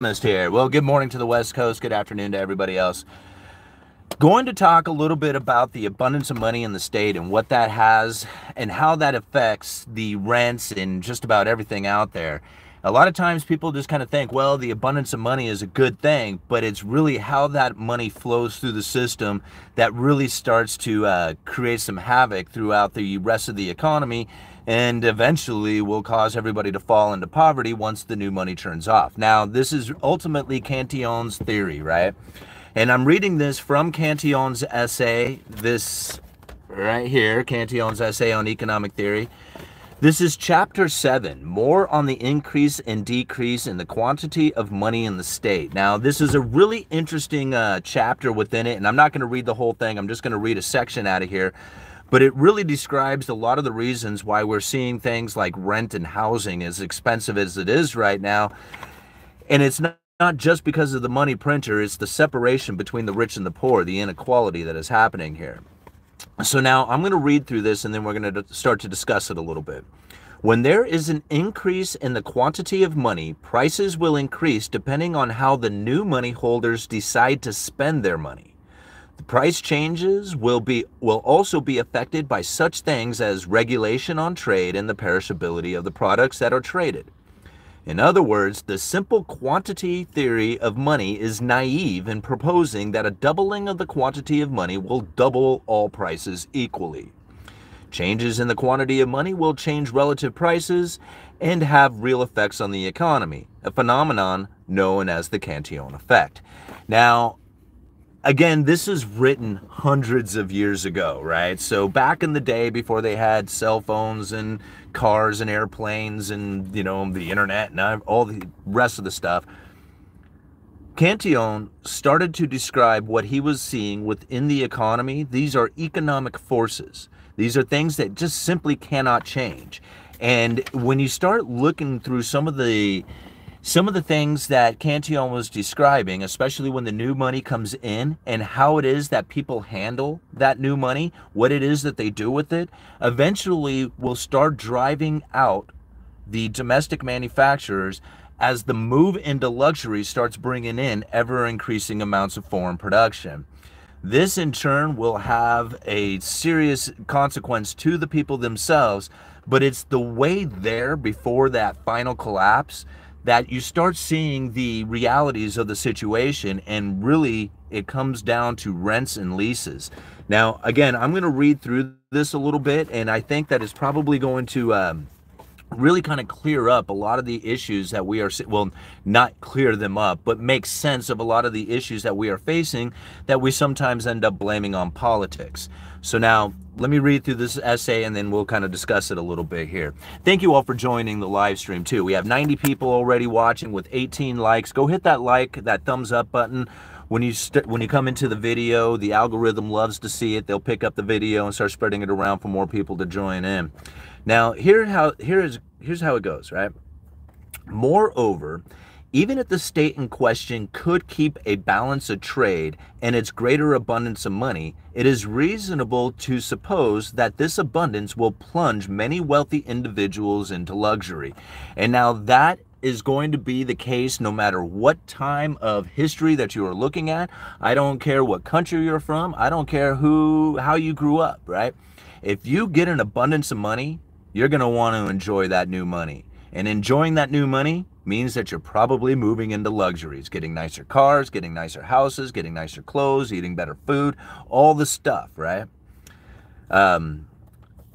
Here. Well, good morning to the West Coast. Good afternoon to everybody else. Going to talk a little bit about the abundance of money in the state and what that has and how that affects the rents and just about everything out there. A lot of times people just kind of think, well, the abundance of money is a good thing, but it's really how that money flows through the system that really starts to uh, create some havoc throughout the rest of the economy and eventually will cause everybody to fall into poverty once the new money turns off. Now, this is ultimately Cantillon's theory, right? And I'm reading this from Cantillon's essay, this right here, Cantillon's essay on economic theory. This is chapter seven, more on the increase and decrease in the quantity of money in the state. Now, this is a really interesting uh, chapter within it, and I'm not going to read the whole thing. I'm just going to read a section out of here but it really describes a lot of the reasons why we're seeing things like rent and housing as expensive as it is right now. And it's not, not just because of the money printer, it's the separation between the rich and the poor, the inequality that is happening here. So now I'm going to read through this and then we're going to start to discuss it a little bit. When there is an increase in the quantity of money, prices will increase depending on how the new money holders decide to spend their money. The price changes will be will also be affected by such things as regulation on trade and the perishability of the products that are traded. In other words, the simple quantity theory of money is naive in proposing that a doubling of the quantity of money will double all prices equally. Changes in the quantity of money will change relative prices and have real effects on the economy, a phenomenon known as the Cantillon effect. Now, again, this is written hundreds of years ago, right? So back in the day before they had cell phones and cars and airplanes and, you know, the internet and all the rest of the stuff, Cantillon started to describe what he was seeing within the economy. These are economic forces. These are things that just simply cannot change. And when you start looking through some of the some of the things that Cantillon was describing, especially when the new money comes in and how it is that people handle that new money, what it is that they do with it, eventually will start driving out the domestic manufacturers as the move into luxury starts bringing in ever increasing amounts of foreign production. This in turn will have a serious consequence to the people themselves, but it's the way there before that final collapse that you start seeing the realities of the situation and really it comes down to rents and leases. Now, again, I'm going to read through this a little bit and I think that it's probably going to um, really kind of clear up a lot of the issues that we are well not clear them up but make sense of a lot of the issues that we are facing that we sometimes end up blaming on politics so now let me read through this essay and then we'll kind of discuss it a little bit here. Thank you all for joining the live stream too. We have 90 people already watching with 18 likes. Go hit that like, that thumbs up button. When you when you come into the video, the algorithm loves to see it. They'll pick up the video and start spreading it around for more people to join in. Now, here how here is here's how it goes, right? Moreover, even if the state in question could keep a balance of trade and its greater abundance of money, it is reasonable to suppose that this abundance will plunge many wealthy individuals into luxury. And now that is going to be the case no matter what time of history that you are looking at. I don't care what country you're from. I don't care who how you grew up, right? If you get an abundance of money, you're going to want to enjoy that new money. And enjoying that new money means that you're probably moving into luxuries, getting nicer cars, getting nicer houses, getting nicer clothes, eating better food, all the stuff, right? Um,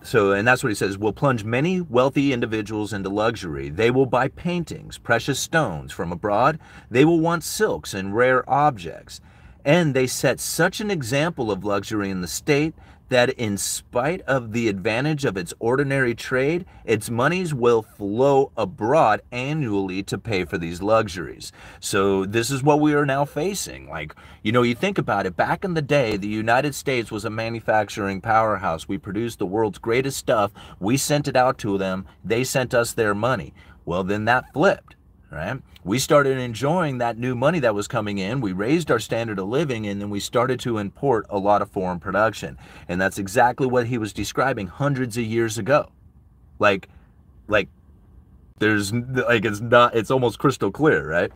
so, and that's what he says, will plunge many wealthy individuals into luxury. They will buy paintings, precious stones from abroad. They will want silks and rare objects. And they set such an example of luxury in the state that in spite of the advantage of its ordinary trade, its monies will flow abroad annually to pay for these luxuries. So this is what we are now facing. Like, you know, you think about it, back in the day, the United States was a manufacturing powerhouse. We produced the world's greatest stuff. We sent it out to them. They sent us their money. Well, then that flipped right? We started enjoying that new money that was coming in. We raised our standard of living and then we started to import a lot of foreign production. And that's exactly what he was describing hundreds of years ago. Like, like, there's like, it's not, it's almost crystal clear, right?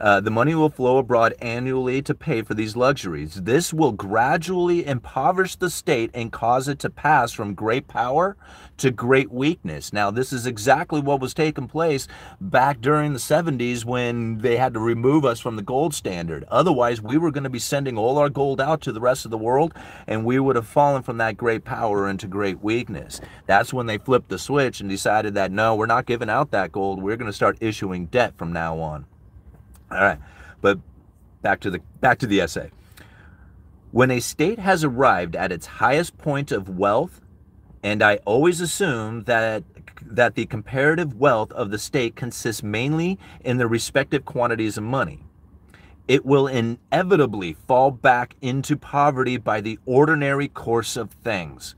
Uh, the money will flow abroad annually to pay for these luxuries. This will gradually impoverish the state and cause it to pass from great power to great weakness. Now, this is exactly what was taking place back during the 70s when they had to remove us from the gold standard. Otherwise, we were going to be sending all our gold out to the rest of the world, and we would have fallen from that great power into great weakness. That's when they flipped the switch and decided that no, we're not giving out that gold. We're going to start issuing debt from now on. All right, but back to the back to the essay. When a state has arrived at its highest point of wealth, and I always assume that that the comparative wealth of the state consists mainly in the respective quantities of money. It will inevitably fall back into poverty by the ordinary course of things.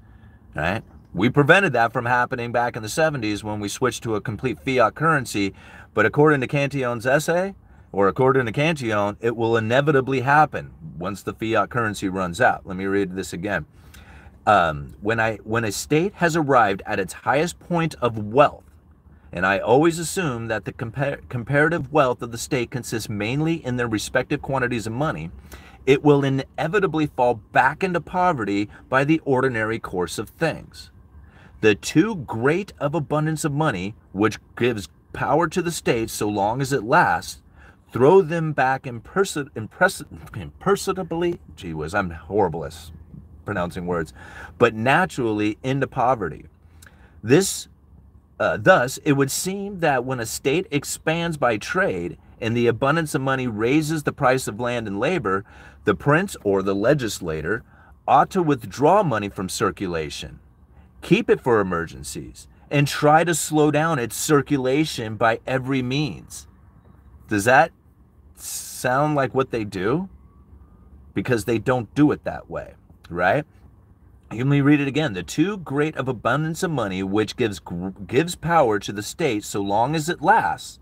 Right? We prevented that from happening back in the 70s when we switched to a complete fiat currency, but according to Cantillon's essay, or according to Cantillon, it will inevitably happen once the fiat currency runs out. Let me read this again. Um, when I when a state has arrived at its highest point of wealth, and I always assume that the compar- comparative wealth of the state consists mainly in their respective quantities of money, it will inevitably fall back into poverty by the ordinary course of things. The too great of abundance of money, which gives power to the state so long as it lasts, throw them back imperson- gee whiz, I'm horrible at pronouncing words, but naturally into poverty. This, uh, thus, it would seem that when a state expands by trade and the abundance of money raises the price of land and labor, the prince or the legislator ought to withdraw money from circulation, keep it for emergencies, and try to slow down its circulation by every means. Does that sound like what they do? Because they don't do it that way, right? Let me read it again. The too great of abundance of money, which gives gives power to the state so long as it lasts,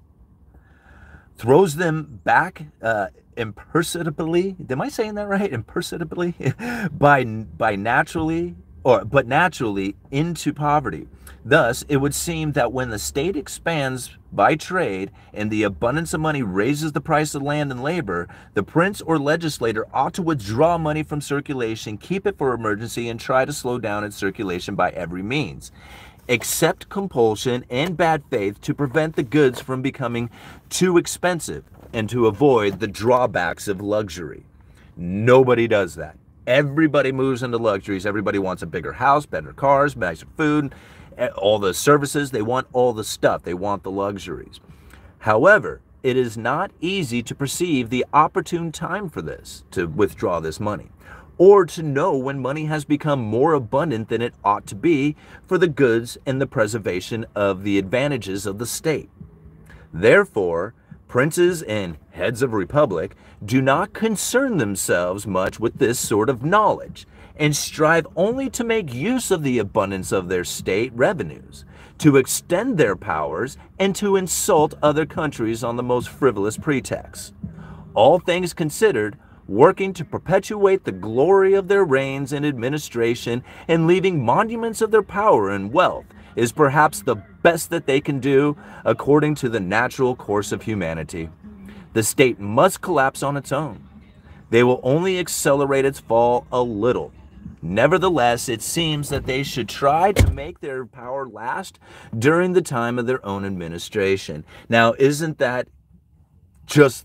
throws them back uh, imperceptibly. Am I saying that right? Imperceptibly, by by naturally or but naturally into poverty. Thus, it would seem that when the state expands by trade and the abundance of money raises the price of land and labor, the prince or legislator ought to withdraw money from circulation, keep it for emergency, and try to slow down its circulation by every means. Accept compulsion and bad faith to prevent the goods from becoming too expensive and to avoid the drawbacks of luxury. Nobody does that. Everybody moves into luxuries. Everybody wants a bigger house, better cars, nicer food, eh, all the services. They want all the stuff. They want the luxuries. However, it is not easy to perceive the opportune time for this, to withdraw this money, or to know when money has become more abundant than it ought to be for the goods and the preservation of the advantages of the state. Therefore, princes and heads of republic do not concern themselves much with this sort of knowledge and strive only to make use of the abundance of their state revenues, to extend their powers, and to insult other countries on the most frivolous pretexts. All things considered, working to perpetuate the glory of their reigns and administration and leaving monuments of their power and wealth is perhaps the best that they can do according to the natural course of humanity. The state must collapse on its own. They will only accelerate its fall a little. Nevertheless, it seems that they should try to make their power last during the time of their own administration. Now, isn't that just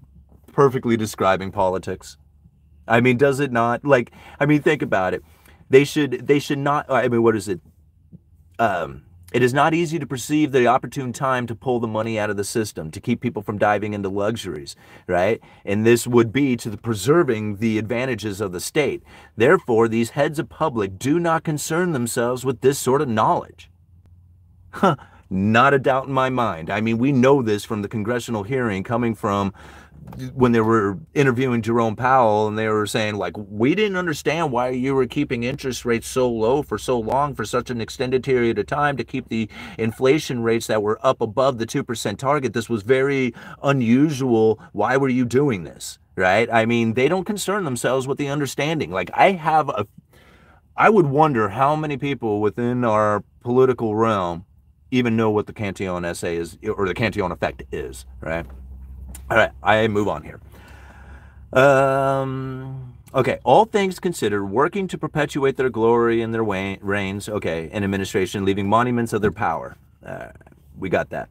perfectly describing politics? I mean, does it not? Like, I mean, think about it. They should, they should not, I mean, what is it? Um, it is not easy to perceive the opportune time to pull the money out of the system, to keep people from diving into luxuries, right? And this would be to the preserving the advantages of the state. Therefore, these heads of public do not concern themselves with this sort of knowledge. Huh, not a doubt in my mind. I mean, we know this from the congressional hearing coming from when they were interviewing Jerome Powell and they were saying like we didn't understand why you were keeping interest rates so low for so long for such an extended period of time to keep the inflation rates that were up above the 2% target. This was very unusual. Why were you doing this? Right? I mean they don't concern themselves with the understanding. Like i have a i would wonder how many people within our political realm even know what the cantillon essay is or the cantillon effect is right All right, I move on here. Um, okay, all things considered, working to perpetuate their glory and their reigns, okay, and administration, leaving monuments of their power. Uh, we got that.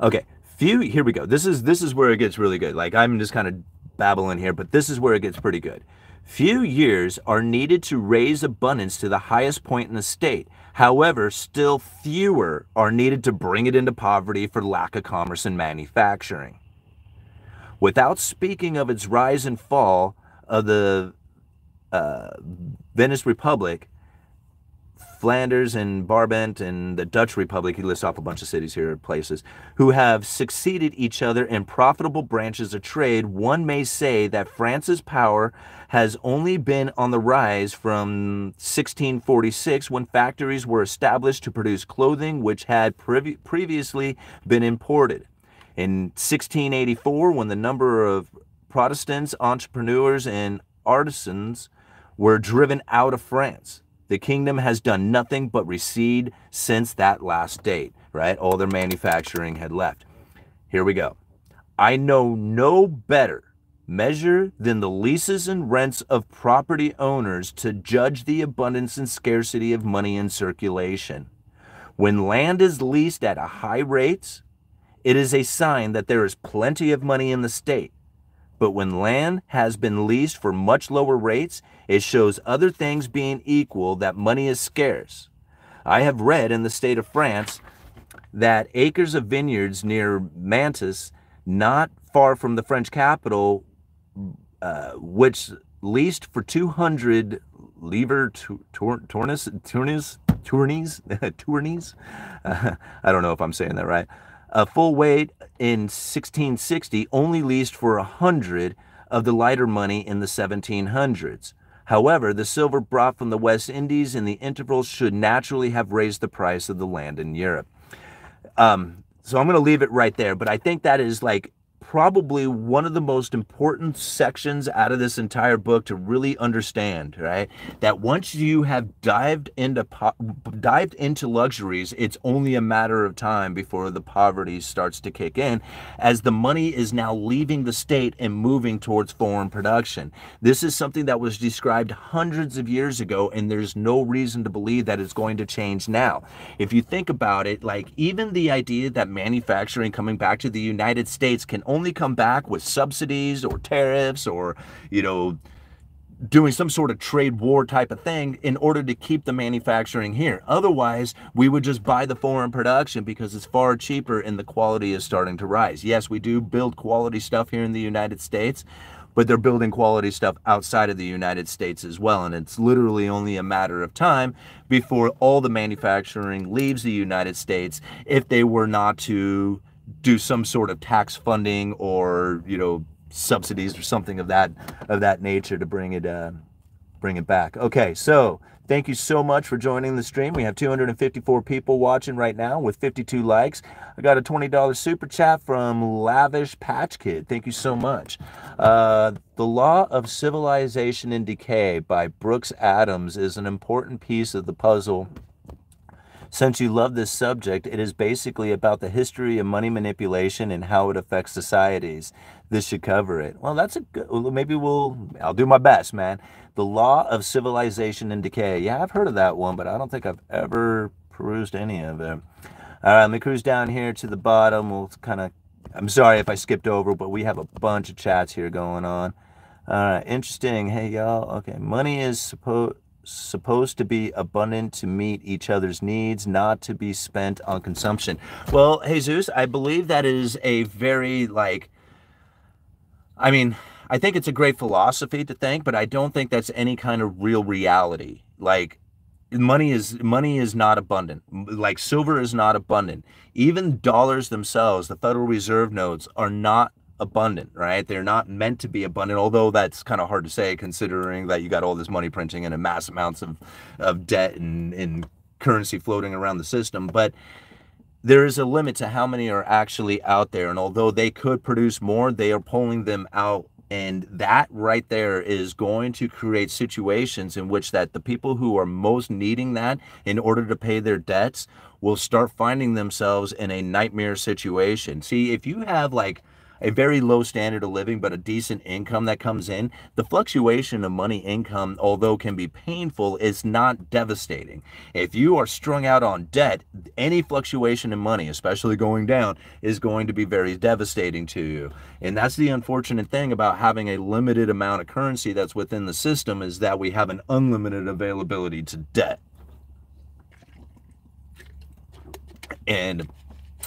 Okay, few. Here we go. This is this is where it gets really good. Like I'm just kind of babbling here, but this is where it gets pretty good. Few years are needed to raise abundance to the highest point in the state. However, still fewer are needed to bring it into poverty for lack of commerce and manufacturing. Without speaking of its rise and fall of the uh, Venice Republic, Flanders and Brabant and the Dutch Republic, he lists off a bunch of cities here, places, who have succeeded each other in profitable branches of trade, one may say that France's power has only been on the rise from 1646 when factories were established to produce clothing which had previ previously been imported. In 1684, when the number of Protestants, entrepreneurs, and artisans were driven out of France, the kingdom has done nothing but recede since that last date, right? All their manufacturing had left. Here we go. I know no better measure than the leases and rents of property owners to judge the abundance and scarcity of money in circulation. When land is leased at a high rates, it is a sign that there is plenty of money in the state. But when land has been leased for much lower rates, it shows other things being equal that money is scarce. I have read in the state of France that acres of vineyards near Mantes, not far from the French capital, uh, which leased for 200 livre tournis, tournis, tourneys, tourneys. Uh, I don't know if I'm saying that right. A full weight in 1660 only leased for a hundred of the lighter money in the 1700s. However, the silver brought from the West Indies in the interval should naturally have raised the price of the land in Europe. Um, so I'm going to leave it right there, but I think that is like probably one of the most important sections out of this entire book to really understand, right? That once you have dived into dived into luxuries, it's only a matter of time before the poverty starts to kick in as the money is now leaving the state and moving towards foreign production. This is something that was described hundreds of years ago and there's no reason to believe that it's going to change now. If you think about it, like even the idea that manufacturing coming back to the United States can only only come back with subsidies or tariffs or, you know, doing some sort of trade war type of thing in order to keep the manufacturing here. Otherwise, we would just buy the foreign production because it's far cheaper and the quality is starting to rise. Yes, we do build quality stuff here in the United States, but they're building quality stuff outside of the United States as well. And it's literally only a matter of time before all the manufacturing leaves the United States if they were not to do some sort of tax funding or you know subsidies or something of that of that nature to bring it uh, bring it back. Okay, so thank you so much for joining the stream. We have 254 people watching right now with 52 likes. I got a $20 super chat from Lavish Patch Kid. Thank you so much. Uh, the Law of Civilization and Decay by Brooks Adams is an important piece of the puzzle since you love this subject, it is basically about the history of money manipulation and how it affects societies. This should cover it. Well, that's a good, maybe we'll, I'll do my best, man. The Law of Civilization and Decay. Yeah, I've heard of that one, but I don't think I've ever perused any of it. All right, let me cruise down here to the bottom. We'll kind of, I'm sorry if I skipped over, but we have a bunch of chats here going on. All right, interesting. Hey, y'all. Okay, money is supposed supposed to be abundant to meet each other's needs, not to be spent on consumption. Well, Jesus, I believe that is a very like I mean, I think it's a great philosophy to think, but I don't think that's any kind of real reality. Like money is money is not abundant. Like silver is not abundant. Even dollars themselves, the Federal Reserve notes are not abundant, right? They're not meant to be abundant, although that's kind of hard to say considering that you got all this money printing and a mass amounts of, of debt and, and currency floating around the system. But there is a limit to how many are actually out there. And although they could produce more, they are pulling them out. And that right there is going to create situations in which that the people who are most needing that in order to pay their debts will start finding themselves in a nightmare situation. See, if you have like a very low standard of living, but a decent income that comes in, the fluctuation of money income, although can be painful, is not devastating. If you are strung out on debt, any fluctuation in money, especially going down, is going to be very devastating to you. And that's the unfortunate thing about having a limited amount of currency that's within the system is that we have an unlimited availability to debt. And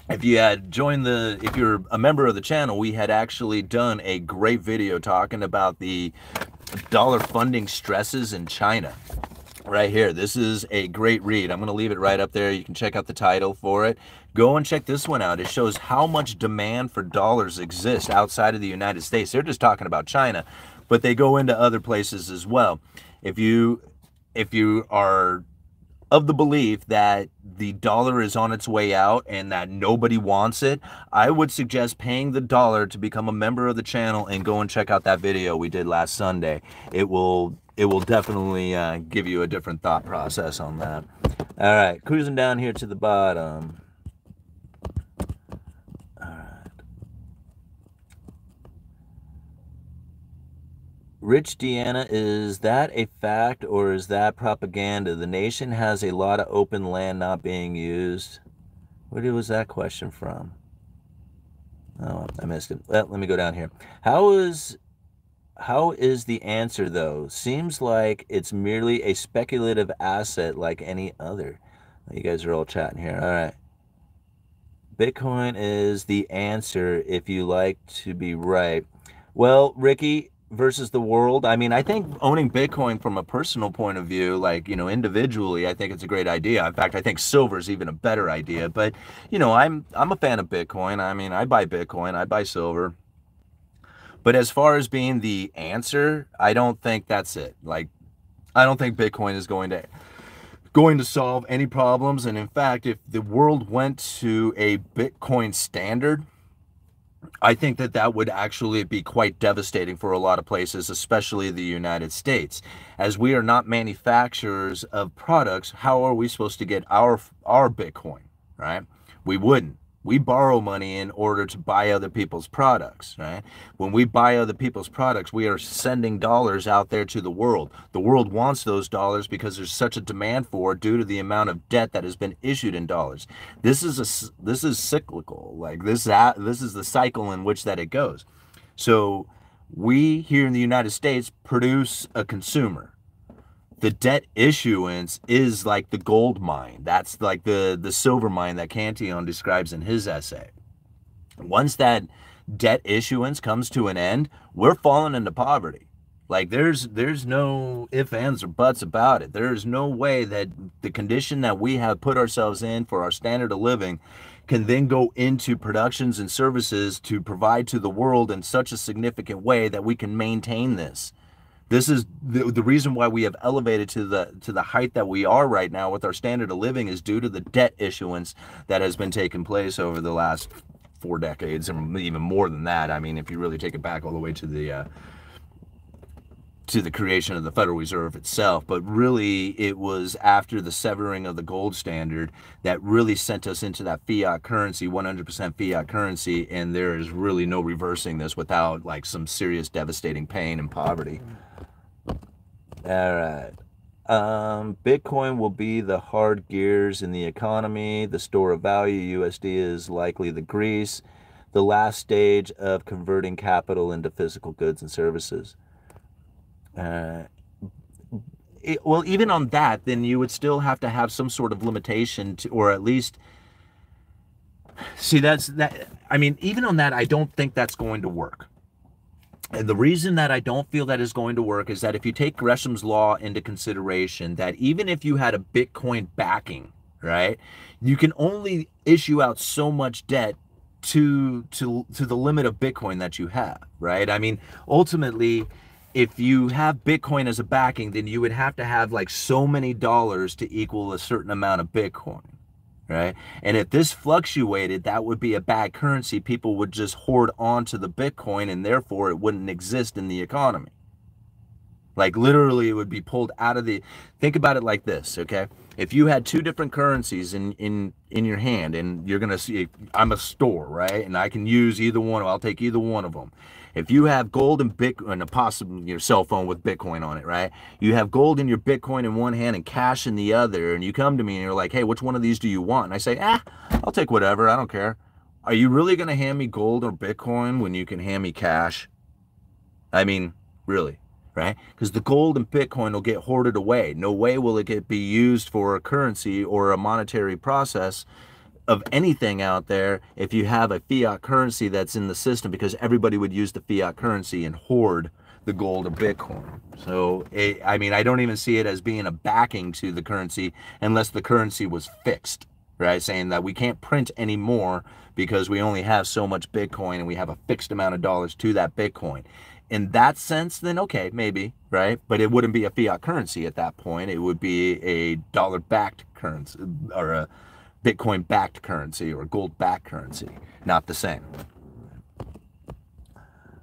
if you had joined the if you're a member of the channel we had actually done a great video talking about the dollar funding stresses in china. Right here this is a great read. I'm going to leave it right up there. You can check out the title for it. Go and check this one out. It shows how much demand for dollars exists outside of the united states. They're just talking about china but they go into other places as well. If you if you are of the belief that the dollar is on its way out and that nobody wants it, I would suggest paying the dollar to become a member of the channel and go and check out that video we did last Sunday. It will it will definitely uh, give you a different thought process on that. All right, cruising down here to the bottom. Rich Deanna, is that a fact or is that propaganda? The nation has a lot of open land not being used. Where was that question from? Oh, I missed it. Well, let me go down here. How is how is the answer though? Seems like it's merely a speculative asset like any other. You guys are all chatting here. All right. Bitcoin is the answer if you like to be right. Well, Ricky, versus the world. I mean, I think owning Bitcoin from a personal point of view, like, you know, individually, I think it's a great idea. In fact, I think silver is even a better idea. But, you know, I'm I'm a fan of Bitcoin. I mean, I buy Bitcoin, I buy silver. But as far as being the answer, I don't think that's it. Like I don't think Bitcoin is going to going to solve any problems and in fact, if the world went to a Bitcoin standard, I think that that would actually be quite devastating for a lot of places, especially the United States. As we are not manufacturers of products, how are we supposed to get our our Bitcoin, right? We wouldn't we borrow money in order to buy other people's products right? When we buy other people's products we are sending dollars out there to the world. The world wants those dollars because there's such a demand for due to the amount of debt that has been issued in dollars. This is a this is cyclical like this this is the cycle in which that it goes. So we here in the united states produce a consumer the debt issuance is like the gold mine. That's like the the silver mine that Cantillon describes in his essay. Once that debt issuance comes to an end, we're falling into poverty. Like there's there's no if ands or buts about it. There's no way that the condition that we have put ourselves in for our standard of living can then go into productions and services to provide to the world in such a significant way that we can maintain this. This is the, the reason why we have elevated to the to the height that we are right now with our standard of living is due to the debt issuance that has been taking place over the last four decades and even more than that. I mean, if you really take it back all the way to the uh, to the creation of the Federal Reserve itself, but really it was after the severing of the gold standard that really sent us into that fiat currency, 100% fiat currency, and there is really no reversing this without like some serious devastating pain and poverty. All right. Um, Bitcoin will be the hard gears in the economy. The store of value, USD, is likely the grease, the last stage of converting capital into physical goods and services. Uh, it, well, even on that, then you would still have to have some sort of limitation to, or at least see that's that. I mean, even on that, I don't think that's going to work. And the reason that I don't feel that is going to work is that if you take Gresham's law into consideration, that even if you had a Bitcoin backing, right, you can only issue out so much debt to to to the limit of Bitcoin that you have, right? I mean, ultimately, if you have Bitcoin as a backing, then you would have to have like so many dollars to equal a certain amount of Bitcoin right? And if this fluctuated, that would be a bad currency. People would just hoard onto the Bitcoin and therefore it wouldn't exist in the economy. Like literally, it would be pulled out of the. Think about it like this, okay? if you had two different currencies in in in your hand and you're gonna see i'm a store right and i can use either one i'll take either one of them if you have gold and bitcoin a possible your cell phone with bitcoin on it right you have gold in your bitcoin in one hand and cash in the other and you come to me and you're like hey which one of these do you want and i say ah i'll take whatever i don't care are you really gonna hand me gold or bitcoin when you can hand me cash i mean really right? Because the gold and Bitcoin will get hoarded away. No way will it get be used for a currency or a monetary process of anything out there if you have a fiat currency that's in the system because everybody would use the fiat currency and hoard the gold or Bitcoin. So, it, I mean, I don't even see it as being a backing to the currency unless the currency was fixed, right? Saying that we can't print anymore because we only have so much Bitcoin and we have a fixed amount of dollars to that Bitcoin in that sense, then okay, maybe, right? But it wouldn't be a fiat currency at that point. It would be a dollar backed currency or a Bitcoin backed currency or gold backed currency. Not the same.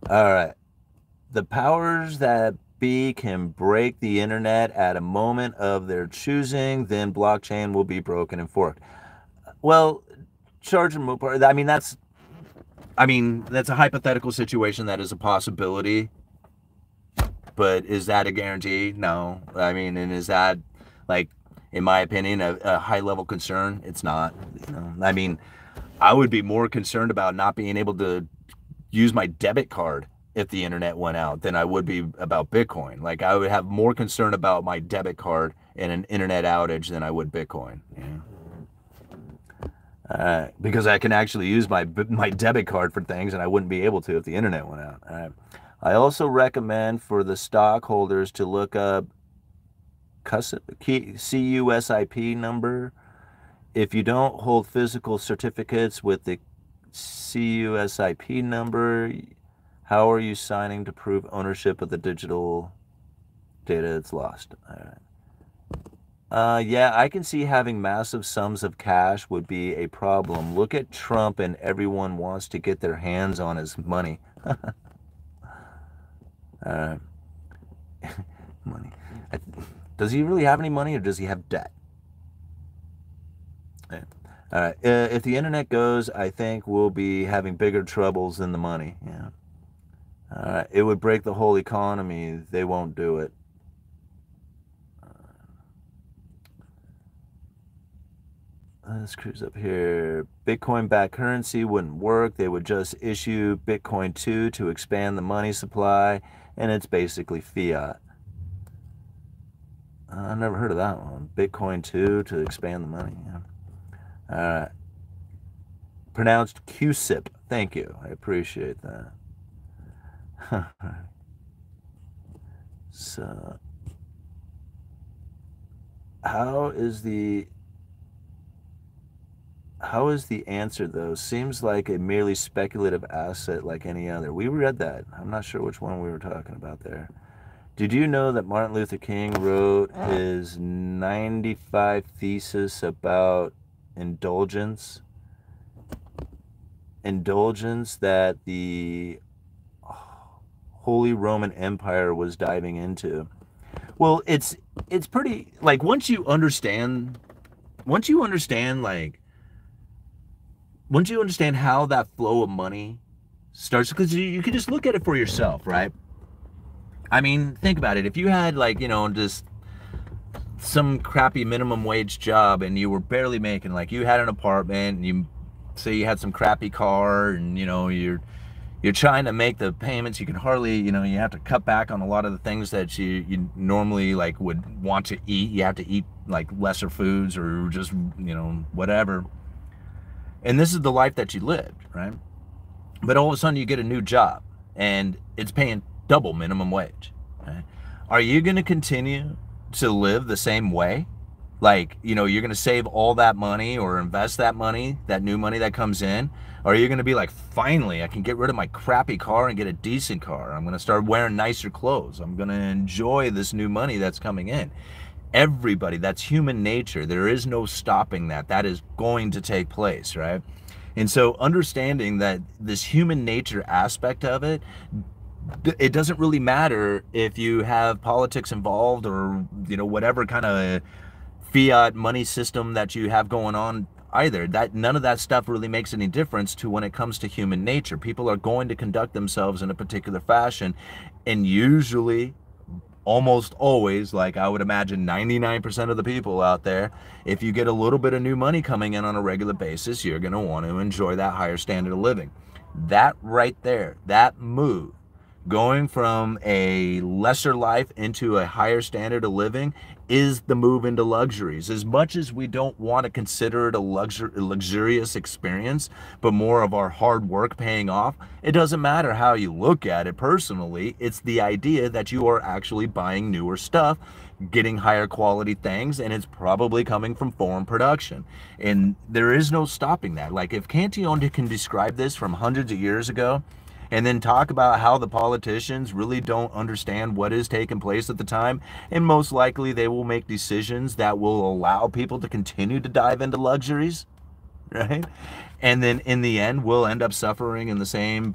All right. The powers that be can break the internet at a moment of their choosing, then blockchain will be broken and forked. Well, charge and. I mean, that's I mean, that's a hypothetical situation that is a possibility. But is that a guarantee? No. I mean, and is that like in my opinion a, a high level concern? It's not. You know? I mean, I would be more concerned about not being able to use my debit card if the internet went out than I would be about Bitcoin. Like I would have more concern about my debit card and an internet outage than I would Bitcoin. Yeah. Uh, because I can actually use my my debit card for things, and I wouldn't be able to if the internet went out. Uh, I also recommend for the stockholders to look up CUSIP number. If you don't hold physical certificates with the CUSIP number, how are you signing to prove ownership of the digital data that's lost? Uh, yeah, I can see having massive sums of cash would be a problem. Look at Trump, and everyone wants to get their hands on his money. uh, money. Does he really have any money, or does he have debt? Uh, if the internet goes, I think we'll be having bigger troubles than the money. Yeah. Uh, it would break the whole economy. They won't do it. let's cruise up here. Bitcoin backed currency wouldn't work. They would just issue Bitcoin 2 to expand the money supply, and it's basically fiat. Uh, I've never heard of that one. Bitcoin 2 to expand the money. Yeah. Right. Pronounced QSIP. Thank you. I appreciate that. so, how is the how is the answer though? Seems like a merely speculative asset like any other. We read that. I'm not sure which one we were talking about there. Did you know that Martin Luther King wrote his 95 thesis about indulgence? Indulgence that the Holy Roman Empire was diving into. Well, it's it's pretty like once you understand once you understand like once you understand how that flow of money starts, because you, you can just look at it for yourself, right? I mean, think about it. If you had like, you know, just some crappy minimum wage job and you were barely making, like you had an apartment and you say you had some crappy car and you know, you're you're trying to make the payments you can hardly you know you have to cut back on a lot of the things that you you normally like would want to eat you have to eat like lesser foods or just you know whatever and this is the life that you lived, right? But all of a sudden you get a new job and it's paying double minimum wage. Right? Are you going to continue to live the same way? Like, you know, you're going to save all that money or invest that money, that new money that comes in? Or are you going to be like, finally, I can get rid of my crappy car and get a decent car? I'm going to start wearing nicer clothes. I'm going to enjoy this new money that's coming in everybody. That's human nature. There is no stopping that. That is going to take place, right? And so understanding that this human nature aspect of it, it doesn't really matter if you have politics involved or, you know, whatever kind of fiat money system that you have going on either. That none of that stuff really makes any difference to when it comes to human nature. People are going to conduct themselves in a particular fashion, and usually almost always, like I would imagine 99% of the people out there, if you get a little bit of new money coming in on a regular basis, you're going to want to enjoy that higher standard of living. That right there, that move going from a lesser life into a higher standard of living is the move into luxuries. As much as we don't want to consider it a luxur- luxurious experience, but more of our hard work paying off, it doesn't matter how you look at it personally. It's the idea that you are actually buying newer stuff, getting higher quality things, and it's probably coming from foreign production. And there is no stopping that. Like if Cantillon can describe this from hundreds of years ago, and then talk about how the politicians really don't understand what is taking place at the time. And most likely they will make decisions that will allow people to continue to dive into luxuries, right? And then in the end, we'll end up suffering in the same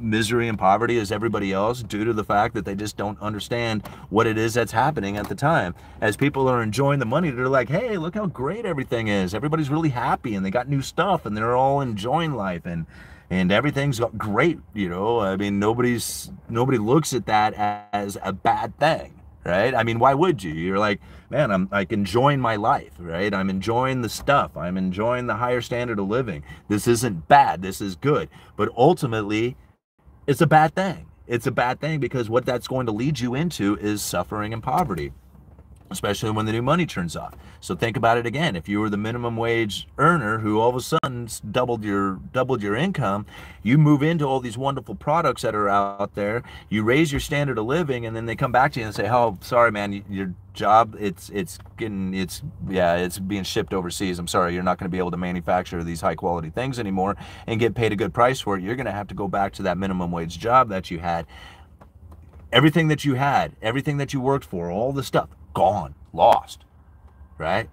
misery and poverty as everybody else due to the fact that they just don't understand what it is that's happening at the time. As people are enjoying the money, they're like, hey, look how great everything is. Everybody's really happy and they got new stuff and they're all enjoying life. And and everything's great you know? I mean nobody's nobody looks at that as a bad thing right? I mean why would you? You're like man i'm like enjoying my life right? I'm enjoying the stuff. I'm enjoying the higher standard of living. This isn't bad. This is good. But ultimately it's a bad thing. It's a bad thing because what that's going to lead you into is suffering and poverty especially when the new money turns off. So think about it again. If you were the minimum wage earner who all of a sudden doubled your doubled your income, you move into all these wonderful products that are out there. You raise your standard of living, and then they come back to you and say, "Oh, sorry, man, your job it's it's getting it's yeah it's being shipped overseas. I'm sorry, you're not going to be able to manufacture these high quality things anymore and get paid a good price for it. You're going to have to go back to that minimum wage job that you had." Everything that you had, everything that you worked for, all the stuff, gone, lost, right?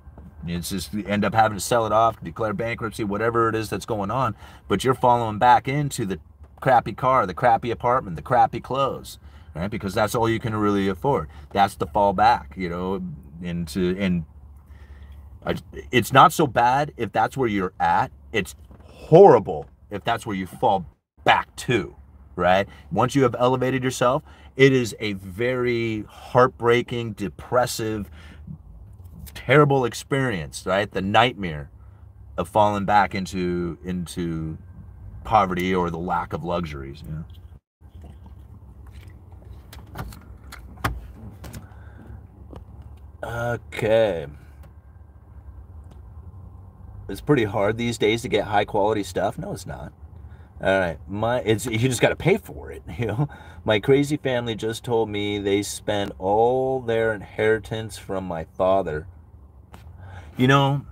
It's just you end up having to sell it off, declare bankruptcy, whatever it is that's going on. But you're following back into the crappy car, the crappy apartment, the crappy clothes, right? Because that's all you can really afford. That's the fall back, you know, into and it's not so bad if that's where you're at. It's horrible if that's where you fall back to, right? Once you have elevated yourself, it is a very heartbreaking, depressive, terrible experience, right? The nightmare of falling back into into poverty or the lack of luxuries. Know? Okay. It's pretty hard these days to get high quality stuff. No, it's not. All right, my it's you just got to pay for it, you know. My crazy family just told me they spent all their inheritance from my father. You know,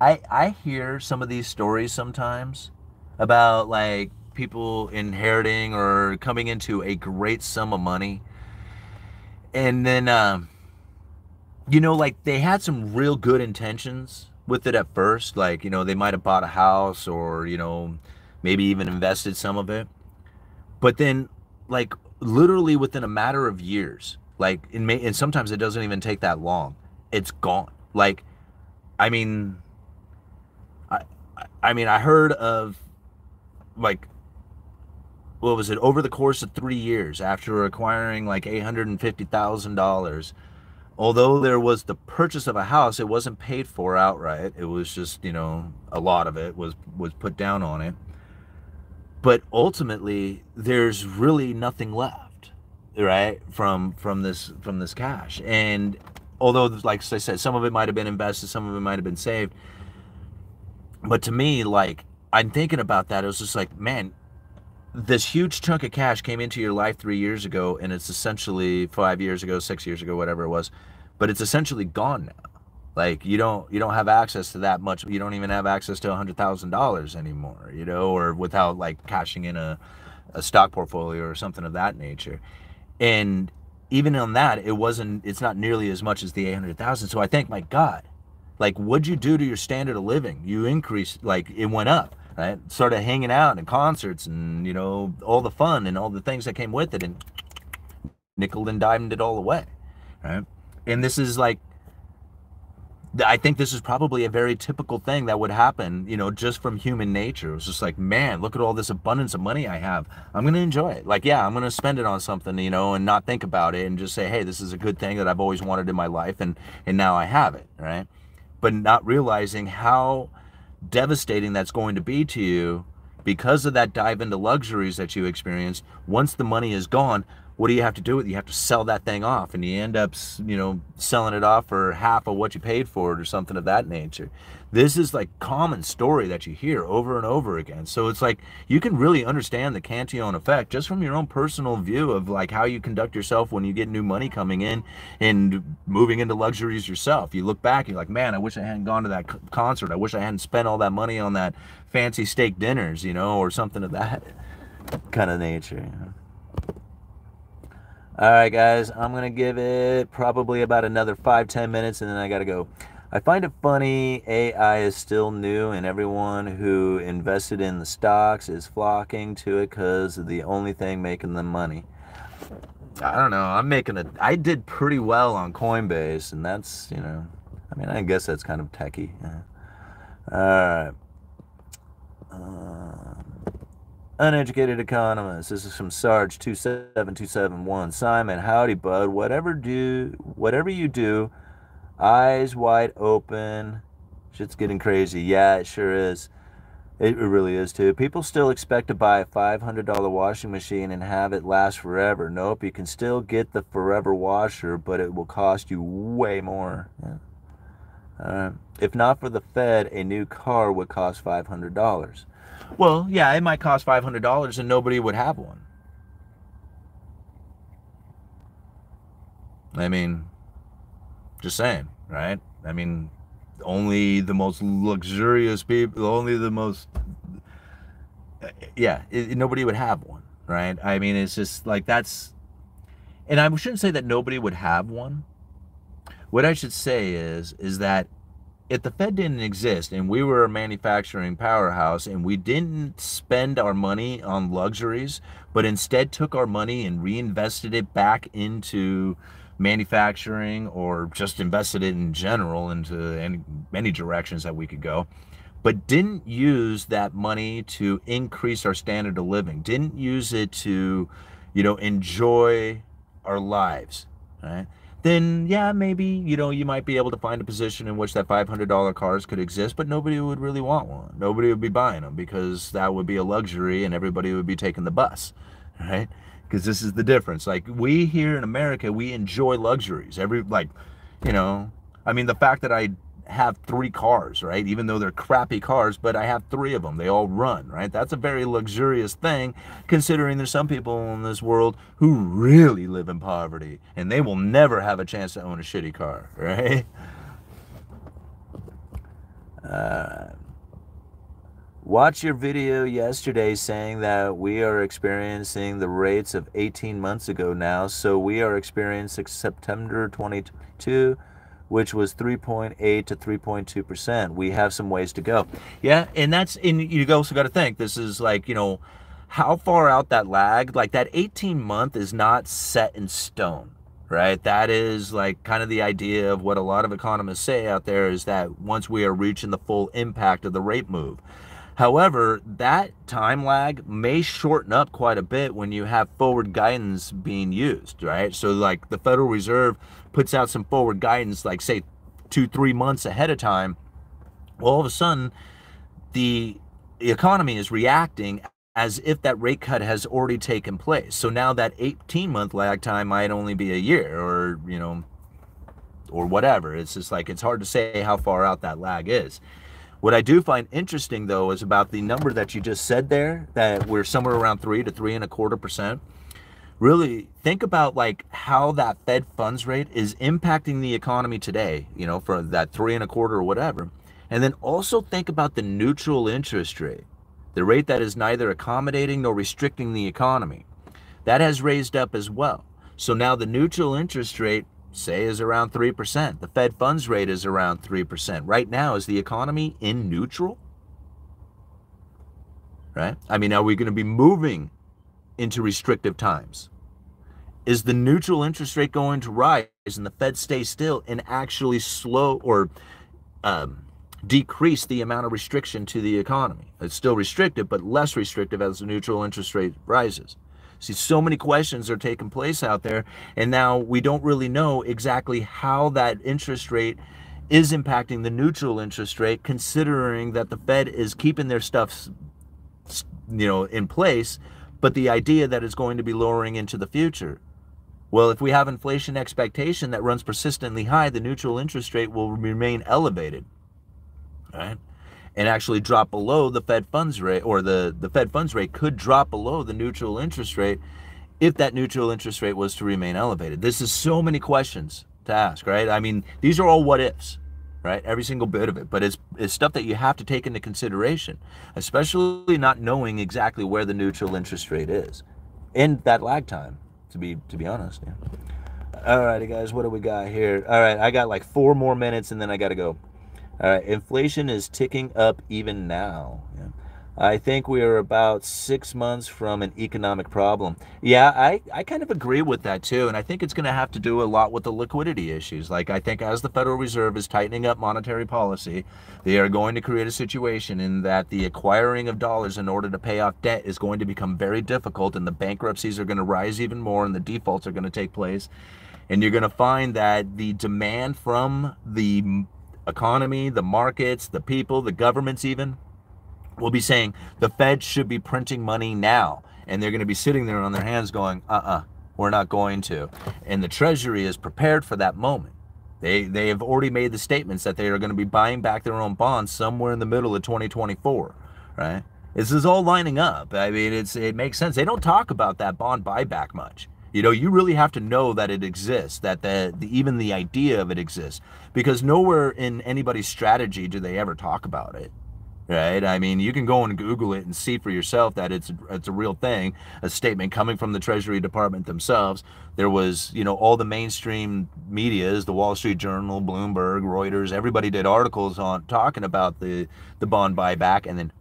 I I hear some of these stories sometimes about like people inheriting or coming into a great sum of money, and then um, you know, like they had some real good intentions with it at first. Like, you know, they might have bought a house or, you know, maybe even invested some of it. But then, like, literally within a matter of years, like, in may, and sometimes it doesn't even take that long, it's gone. Like, I mean, I, I mean, I heard of, like, what was it over the course of three years after acquiring like eight hundred and fifty thousand dollars although there was the purchase of a house it wasn't paid for outright. It was just you know a lot of it was was put down on it. But ultimately there's really nothing left right from from this from this cash. And although like i said some of it might have been invested some of it might have been saved. But to me like i'm thinking about that it was just like man this huge chunk of cash came into your life three years ago and it's essentially five years ago six years ago whatever it was but it's essentially gone now. Like you don't you don't have access to that much. You don't even have access to a hundred thousand dollars anymore you know or without like cashing in a, a stock portfolio or something of that nature. And even on that it wasn't it's not nearly as much as the 800000 so i think my god. Like what'd you do to your standard of living? You increased like it went up right? Started hanging out and concerts and, you know, all the fun and all the things that came with it and nickel and dimed it all away, right? And this is like I think this is probably a very typical thing that would happen, you know, just from human nature. It was just like, man, look at all this abundance of money I have. I'm going to enjoy it. Like, yeah, I'm going to spend it on something, you know, and not think about it and just say, hey, this is a good thing that I've always wanted in my life and and now I have it, right? But not realizing how devastating that's going to be to you because of that dive into luxuries that you experienced. Once the money is gone, what do you have to do with it? You have to sell that thing off, and you end up, you know, selling it off for half of what you paid for it, or something of that nature. This is like common story that you hear over and over again. So it's like you can really understand the Cantillon effect just from your own personal view of like how you conduct yourself when you get new money coming in and moving into luxuries yourself. You look back, you're like, man, I wish I hadn't gone to that concert. I wish I hadn't spent all that money on that fancy steak dinners, you know, or something of that kind of nature. You know? All right, guys, I'm going to give it probably about another five, ten minutes, and then I got to go. I find it funny AI is still new, and everyone who invested in the stocks is flocking to it because the only thing making them money. I don't know. I'm making a. I did pretty well on Coinbase, and that's you know. I mean, I guess that's kind of techie. Yeah. All right. Uh, Uneducated economist. This is from Sarge two seven two seven one. Simon, howdy, bud. Whatever do, whatever you do, eyes wide open. Shit's getting crazy. Yeah, it sure is. It really is too. People still expect to buy a $500 washing machine and have it last forever. Nope, you can still get the forever washer, but it will cost you way more. Yeah. Uh, if not for the Fed, a new car would cost $500. Well, yeah, it might cost $500 and nobody would have one. I mean, just saying, right? I mean, only the most luxurious people, only the most, yeah, it, nobody would have one, right? I mean, it's just like that's, and I shouldn't say that nobody would have one. What I should say is, is that if the Fed didn't exist and we were a manufacturing powerhouse and we didn't spend our money on luxuries, but instead took our money and reinvested it back into manufacturing or just invested it in general into any, many directions that we could go, but didn't use that money to increase our standard of living, didn't use it to, you know, enjoy our lives, right? Then yeah, maybe, you know, you might be able to find a position in which that $500 cars could exist, but nobody would really want one. Nobody would be buying them because that would be a luxury and everybody would be taking the bus, right? Because this is the difference. Like we here in America, we enjoy luxuries. Every, like, you know, I mean, the fact that I have three cars, right? Even though they're crappy cars, but I have three of them. They all run, right? That's a very luxurious thing, considering there's some people in this world who really live in poverty and they will never have a chance to own a shitty car, right? Uh, watch your video yesterday saying that we are experiencing the rates of 18 months ago now. So we are experiencing September 2022 which was 3.8 to 3.2 percent. We have some ways to go. Yeah, and that's and you also got to think this is like you know how far out that lag. Like that 18 month is not set in stone, right? That is like kind of the idea of what a lot of economists say out there is that once we are reaching the full impact of the rate move. However, that time lag may shorten up quite a bit when you have forward guidance being used, right? So, like the Federal Reserve puts out some forward guidance, like say two, three months ahead of time. Well, all of a sudden, the economy is reacting as if that rate cut has already taken place. So now that 18 month lag time might only be a year or, you know, or whatever. It's just like it's hard to say how far out that lag is. What I do find interesting though is about the number that you just said there, that we're somewhere around three to three and a quarter percent. Really think about like how that Fed funds rate is impacting the economy today, you know, for that three and a quarter or whatever. And then also think about the neutral interest rate, the rate that is neither accommodating nor restricting the economy. That has raised up as well. So now the neutral interest rate say is around 3%. The Fed funds rate is around 3%. Right now, is the economy in neutral? Right? I mean, are we going to be moving into restrictive times? is the neutral interest rate going to rise and the Fed stay still and actually slow or um, decrease the amount of restriction to the economy? It's still restrictive, but less restrictive as the neutral interest rate rises. See, so many questions are taking place out there, and now we don't really know exactly how that interest rate is impacting the neutral interest rate, considering that the Fed is keeping their stuff, you know, in place, but the idea that it's going to be lowering into the future. Well, if we have inflation expectation that runs persistently high, the neutral interest rate will remain elevated, right? And actually drop below the Fed funds rate, or the, the Fed funds rate could drop below the neutral interest rate if that neutral interest rate was to remain elevated. This is so many questions to ask, right? I mean, these are all what ifs, right? Every single bit of it, but it's it's stuff that you have to take into consideration, especially not knowing exactly where the neutral interest rate is in that lag time to be to be honest. Yeah. All righty, guys, what do we got here? All right, I got like four more minutes and then I got to go. All right, inflation is ticking up even now. Yeah. I think we are about six months from an economic problem. Yeah, I, I kind of agree with that too. And I think it's going to have to do a lot with the liquidity issues. Like, I think as the Federal Reserve is tightening up monetary policy, they are going to create a situation in that the acquiring of dollars in order to pay off debt is going to become very difficult, and the bankruptcies are going to rise even more, and the defaults are going to take place. And you're going to find that the demand from the economy, the markets, the people, the governments, even will be saying the Fed should be printing money now. And they're going to be sitting there on their hands going, uh uh-uh, uh, we are not going to. And the Treasury is prepared for that moment. They, they have already made the statements that they are going to be buying back their own bonds somewhere in the middle of 2024, right? This is all lining up. I mean, it's it makes sense. They don't talk about that bond buyback much. You know, you really have to know that it exists, that the, the even the idea of it exists, because nowhere in anybody's strategy do they ever talk about it right? I mean, you can go and Google it and see for yourself that it's it's a real thing. A statement coming from the Treasury Department themselves. There was, you know, all the mainstream media's, the Wall Street Journal, Bloomberg, Reuters, everybody did articles on talking about the the bond buyback, and then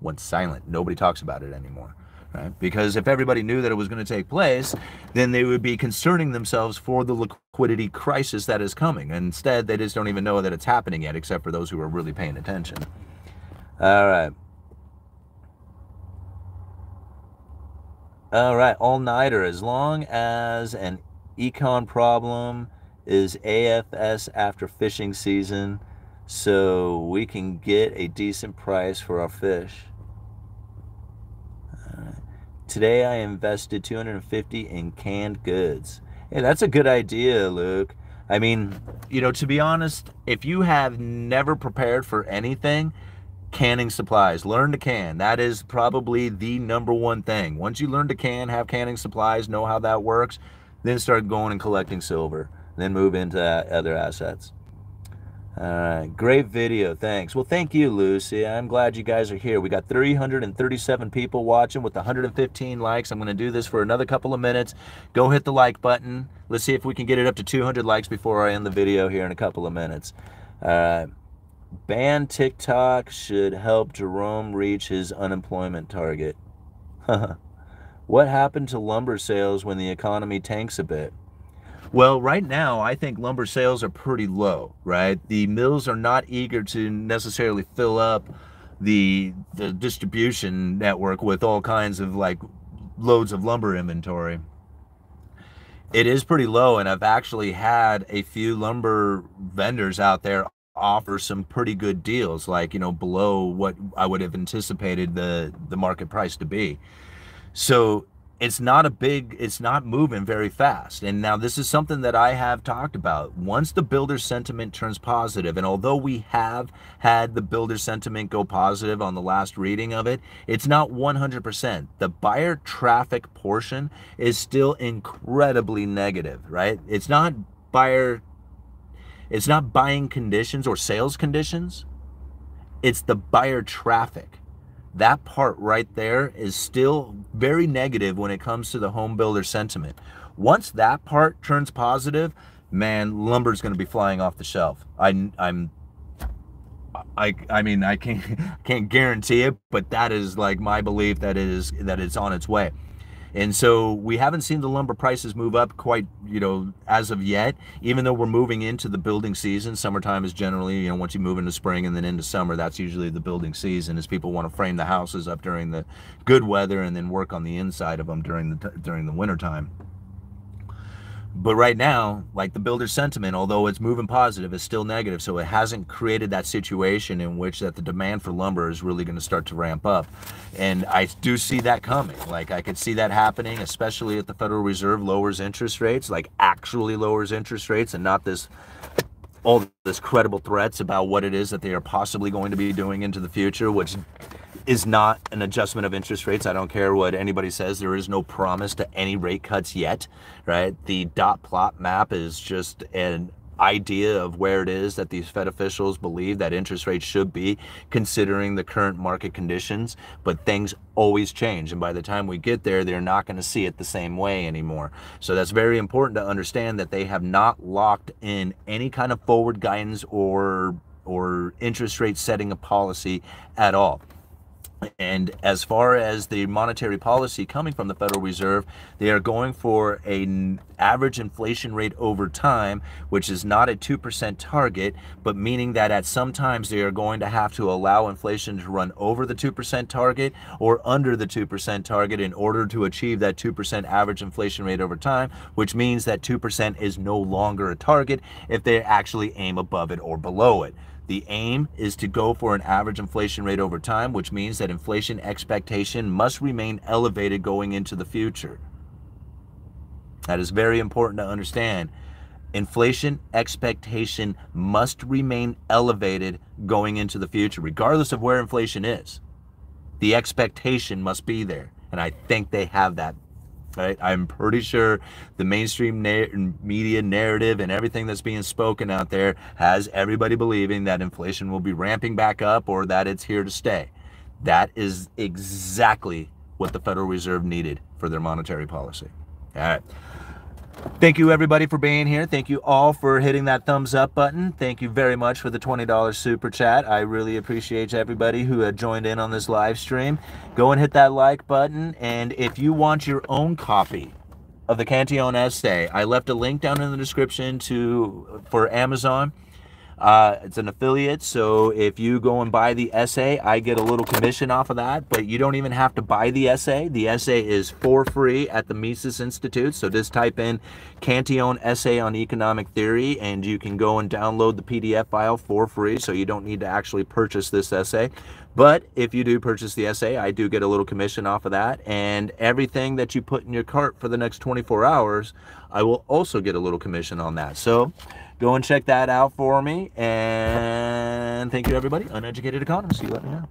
went silent. Nobody talks about it anymore. Right? Because if everybody knew that it was going to take place, then they would be concerning themselves for the liquidity crisis that is coming. Instead, they just don't even know that it's happening yet, except for those who are really paying attention. All right. All right, all nighter. As long as an econ problem is AFS after fishing season, so we can get a decent price for our fish. Today I invested 250 in canned goods. Hey, that's a good idea, Luke. I mean, you know, to be honest, if you have never prepared for anything, canning supplies. Learn to can. That is probably the number one thing. Once you learn to can, have canning supplies, know how that works, then start going and collecting silver. Then move into other assets. All right, great video. Thanks. Well, thank you, Lucy. I'm glad you guys are here. We got 337 people watching with 115 likes. I'm going to do this for another couple of minutes. Go hit the like button. Let's see if we can get it up to 200 likes before I end the video here in a couple of minutes. All right. Ban TikTok should help Jerome reach his unemployment target. what happened to lumber sales when the economy tanks a bit? Well, right now, I think lumber sales are pretty low, right? The mills are not eager to necessarily fill up the the distribution network with all kinds of like loads of lumber inventory. It is pretty low, and I've actually had a few lumber vendors out there offer some pretty good deals, like you know below what I would have anticipated the the market price to be. So it's not a big it's not moving very fast. And now this is something that i have talked about. Once the builder sentiment turns positive and although we have had the builder sentiment go positive on the last reading of it it's not 100% the buyer traffic portion is still incredibly negative right? It's not buyer it's not buying conditions or sales conditions, it's the buyer traffic. That part right there is still very negative when it comes to the home builder sentiment. Once that part turns positive, man, lumber's going to be flying off the shelf. I, I'm I I mean I can't can't guarantee it, but that is like my belief that it is that it's on its way. And so we haven't seen the lumber prices move up quite, you know, as of yet, even though we're moving into the building season. Summertime is generally, you know, once you move into spring and then into summer, that's usually the building season as people want to frame the houses up during the good weather and then work on the inside of them during the during the winter time. But right now, like the builder sentiment, although it's moving positive, is still negative. So it hasn't created that situation in which that the demand for lumber is really going to start to ramp up. And I do see that coming. Like I could see that happening, especially if the Federal Reserve lowers interest rates, like actually lowers interest rates and not this all this credible threats about what it is that they are possibly going to be doing into the future, which is not an adjustment of interest rates. I don't care what anybody says. There is no promise to any rate cuts yet, right? The dot plot map is just an idea of where it is that these Fed officials believe that interest rates should be considering the current market conditions, but things always change. And by the time we get there, they're not going to see it the same way anymore. So that's very important to understand that they have not locked in any kind of forward guidance or or interest rate setting a policy at all. And as far as the monetary policy coming from the Federal Reserve, they are going for an average inflation rate over time, which is not a 2% target, but meaning that at some times they are going to have to allow inflation to run over the 2% target or under the 2% target in order to achieve that 2% average inflation rate over time, which means that 2% is no longer a target if they actually aim above it or below it. The aim is to go for an average inflation rate over time, which means that inflation expectation must remain elevated going into the future. That is very important to understand. Inflation expectation must remain elevated going into the future, regardless of where inflation is. The expectation must be there. And I think they have that right? I'm pretty sure the mainstream na- media narrative and everything that's being spoken out there has everybody believing that inflation will be ramping back up or that it's here to stay. That is exactly what the Federal Reserve needed for their monetary policy. All right. Thank you everybody for being here. Thank you all for hitting that thumbs up button. Thank you very much for the $20 super chat. I really appreciate everybody who had joined in on this live stream. Go and hit that like button. And if you want your own copy of the Cantillon essay, I left a link down in the description to for Amazon. Uh, it's an affiliate, so if you go and buy the essay, I get a little commission off of that, but you don't even have to buy the essay. The essay is for free at the Mises Institute, so just type in Cantillon Essay on Economic Theory, and you can go and download the PDF file for free, so you don't need to actually purchase this essay. But if you do purchase the essay, I do get a little commission off of that, and everything that you put in your cart for the next 24 hours, I will also get a little commission on that. So Go and check that out for me. And thank you, everybody. Uneducated economists, You let me know.